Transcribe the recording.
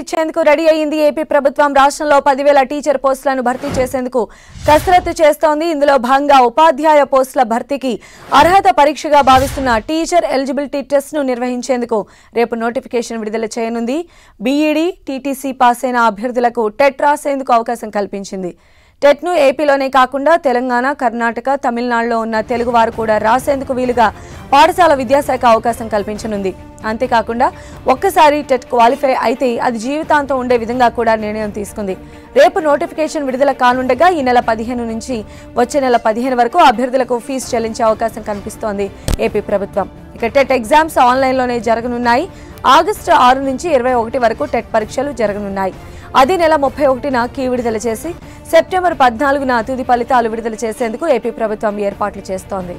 ఇచ్చేందుకు రెడీ అయింది ఏపీ ప్రభుత్వం. రాష్ట్రంలో పదివేల టీచర్ పోస్టులను భర్తీ చేసేందుకు కసరత్తు చేస్తోంది. ఇందులో భాగంగా ఉపాధ్యాయ పోస్టుల భర్తీకి అర్హత పరీక్షగా భావిస్తున్న టీచర్ ఎలిజిబిలిటీ టెస్ట్ను నిర్వహించేందుకు రేపు నోటిఫికేషన్ విడుదల చేయనుంది. బీఈడీ టీటీసీ పాస్ అయిన అభ్యర్థులకు టెట్ రాసేందుకు అవకాశం కల్పించింది. టెట్ను ఏపీలోనే కాకుండా తెలంగాణ కర్ణాటక తమిళనాడులో ఉన్న తెలుగువారు కూడా రాసేందుకు వీలుగా పాఠశాల విద్యాశాఖ అవకాశం కల్పించనుంది. అంతేకాకుండా ఒక్కసారి టెట్ క్వాలిఫై అయితే అది జీవితాంతం ఉండే విధంగా కూడా నిర్ణయం తీసుకుంది. రేపు నోటిఫికేషన్ విడుదల కానుండగా ఈ నెల పదిహేను నుంచి వచ్చే నెల పదిహేను వరకు అభ్యర్థులకు ఫీజు చెల్లించే అవకాశం కనిపిస్తోంది ఏపీ ప్రభుత్వం. ఇక టెట్ ఎగ్జామ్స్ ఆన్లైన్లోనే జరగనున్నాయి. ఆగస్టు ఆరు నుంచి ఇరవై ఒకటి వరకు టెట్ పరీక్షలు జరగనున్నాయి. అదే నెల ముప్పై ఒకటిన కీ విడుదల చేసి సెప్టెంబర్ పద్నాలుగున తుది ఫలితాలు విడుదల చేసేందుకు ఏపీ ప్రభుత్వం ఏర్పాట్లు చేస్తోంది.